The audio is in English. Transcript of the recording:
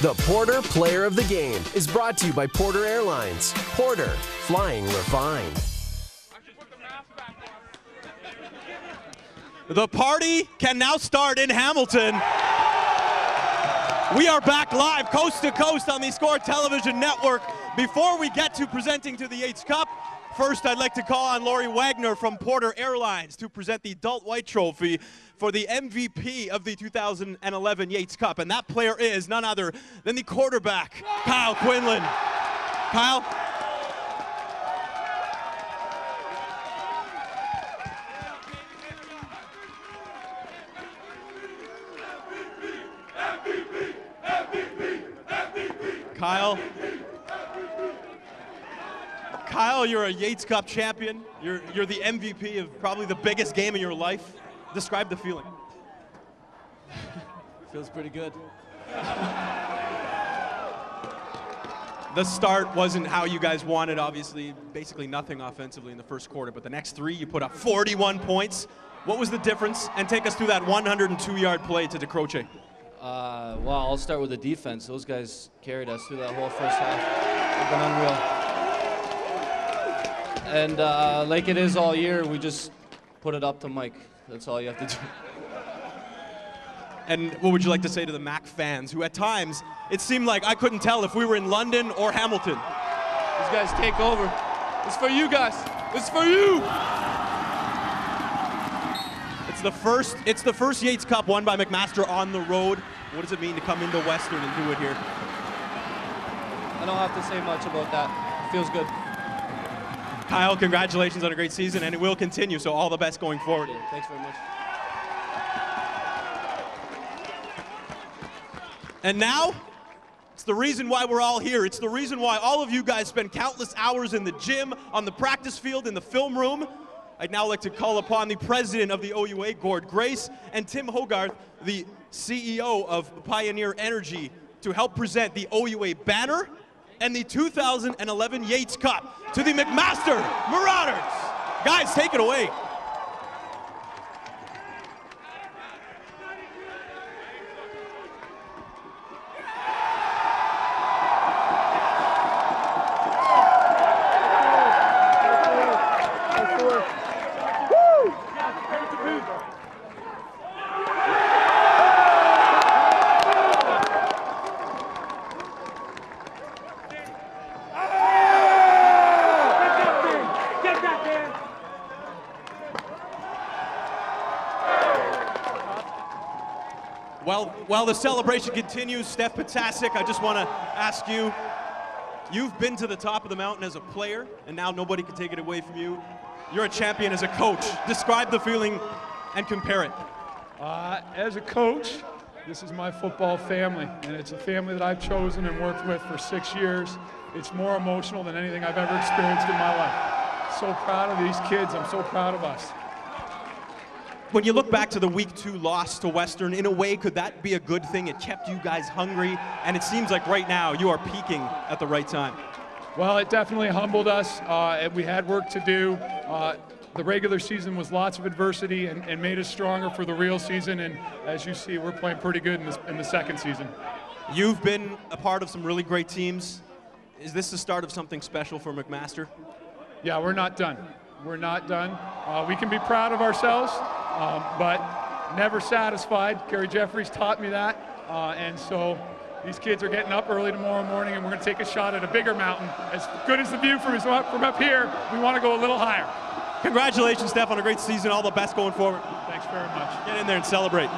The Porter Player of the Game is brought to you by Porter Airlines. Porter, flying refined. The party can now start in Hamilton. We are back live, coast to coast on the Score Television Network. Before we get to presenting to the Yates Cup, first I'd like to call on Lori Wagner from Porter Airlines to present the Dalt White Trophy for the MVP of the 2011 Yates Cup. And that player is none other than the quarterback, Kyle Quinlan. Kyle, Kyle. Kyle, you're a Yates Cup champion. You're, you're the MVP of probably the biggest game in your life. Describe the feeling. Feels pretty good. The start wasn't how you guys wanted, obviously, basically nothing offensively in the first quarter, but the next three, you put up 41 points. What was the difference? And take us through that 102 yard play to DiCroce. Uh, well, I'll start with the defense. Those guys carried us through that whole first half. They've been unreal. And uh, like it is all year, we just put it up to Mike. That's all you have to do. And what would you like to say to the Mac fans who at times it seemed like I couldn't tell if we were in London or Hamilton? These guys take over. It's for you guys. It's for you. It's the first it's the first Yates Cup won by McMaster on the road. What does it mean to come into Western and do it here? I don't have to say much about that. It feels good. Kyle, congratulations on a great season and it will continue, so all the best going forward. Thanks very much. And now, it's the reason why we're all here. It's the reason why all of you guys spend countless hours in the gym, on the practice field, in the film room. I'd now like to call upon the president of the OUA, Gord Grace, and Tim Hogarth, the CEO of Pioneer Energy, to help present the OUA banner and the 2011 Yates Cup to the McMaster Marauders. Guys, take it away. While, while the celebration continues, Steph Ptaszek, I just want to ask you you've been to the top of the mountain as a player, and now nobody can take it away from you. You're a champion as a coach. Describe the feeling and compare it. Uh, as a coach, this is my football family, and it's a family that I've chosen and worked with for six years. It's more emotional than anything I've ever experienced in my life. So proud of these kids. I'm so proud of us. When you look back to the week two loss to Western, in a way, could that be a good thing? It kept you guys hungry, and it seems like right now you are peaking at the right time. Well, it definitely humbled us, uh, and we had work to do. Uh, the regular season was lots of adversity and, and, made us stronger for the real season. And as you see, we're playing pretty good in, this, in the second season. You've been a part of some really great teams. Is this the start of something special for McMaster? Yeah, we're not done. We're not done. Uh, we can be proud of ourselves, um, but never satisfied. Gary Jeffries taught me that. Uh, and so these kids are getting up early tomorrow morning, and we're going to take a shot at a bigger mountain. As good as the view from, up, from up here, we want to go a little higher. Congratulations, Steph, on a great season. All the best going forward. Thanks very much. Get in there and celebrate.